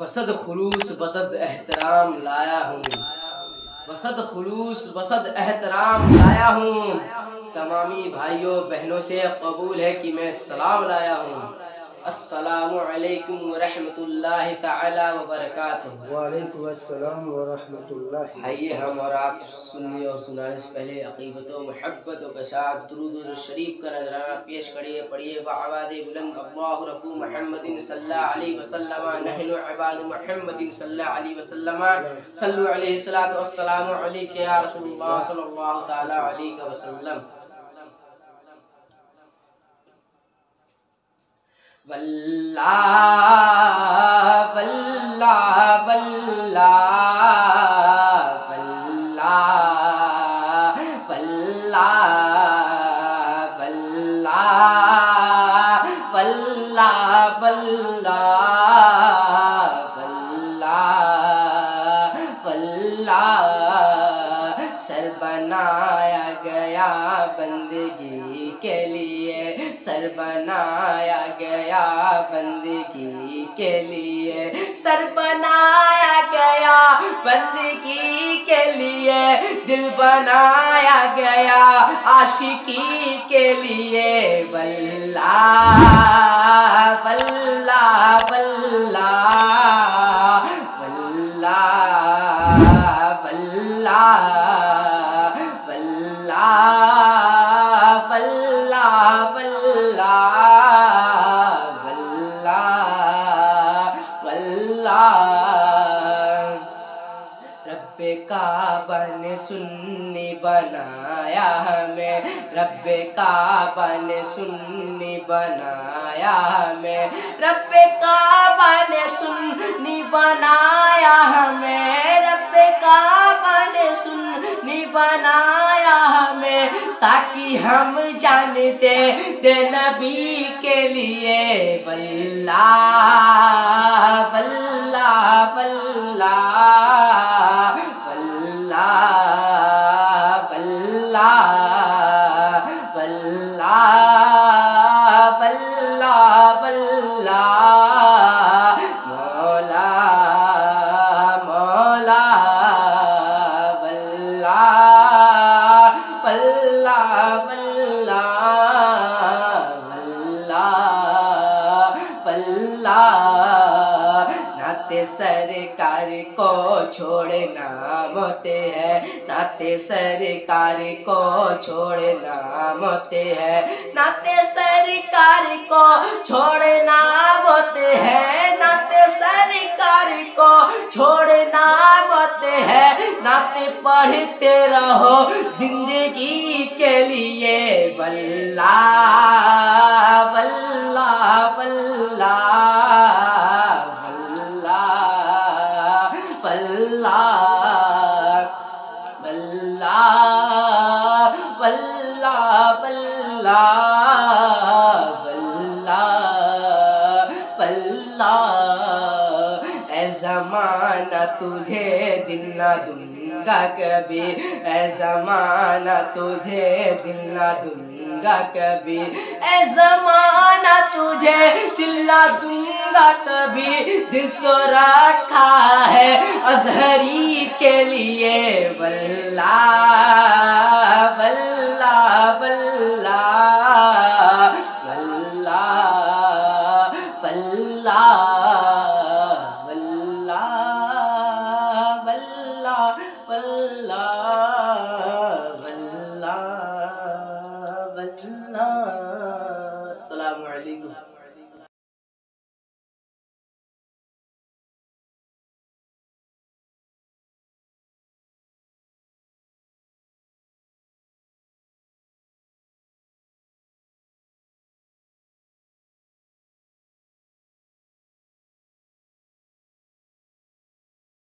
بسد خلوص بسد احترام لایا ہوں۔ بسد خلوص بسد احترام لایا ہوں۔ تمامی بھائیوں، بہنوں سے قبول ہے کہ میں سلام لایا ہوں۔ السلام علیکم ورحمۃ اللہ تعالی وبرکاتہ۔ وعلیکم السلام ورحمۃ اللہ آئیے ہم اور آپ سننے اور سنانے سے پہلے عقیدت و محبت و کشاد درود و شریف کا نظرانہ پیش کریے پڑھیے بعواد بلند۔ اللہ رب محمد صلی اللہ علیہ وسلم نحن عباد محمد صلی اللہ علیہ وسلم۔ صلو علیہ الصلوۃ والسلام علیک یا رسول اللہ صلی اللہ تعالی علیہ وسلم۔ واللہ واللہ واللہ واللہ واللہ واللہ واللہ بندگی کے لیے، سر بنایا گیا بندگی کے لیے۔ سر بنایا گیا بندگی کے لیے، دل بنایا گیا عاشقی کے لیے۔ واللہ واللہ واللہ واللہ واللہ کعبہ نے سنی بنایا ہمیں، رب کعبہ نے سنی بنایا ہمیں، رب کعبہ نے سنی بنایا ہمیں، رب کعبہ نے سنی بنایا ہمیں، تاکہ ہم جانتے دے نبی کے لیے۔ واللہ واللہ واللہ۔ واللہ ناتے سرکار کو چھوڑنا موتے ہے۔ ناتے سرکار کو چھوڑنا موتے ہے۔ ناتے سرکار کو چھوڑنا موتے ہے۔ ناتے سرکار کو چھوڑنا موتے ہے۔ ناتے پڑھتے رہو زندگی کے لیے۔ واللہ واللہ واللہ۔ اے زمانہ تجھے دل نہ دوں گا کبھی۔ اے زمانہ تجھے دل نہ دوں گا کبھی۔ اے زمانہ تجھے دل نہ دوں گا کبھی۔ دل تو رکھا ہے ازہری کے لیے واللہ Assalamu alaikum.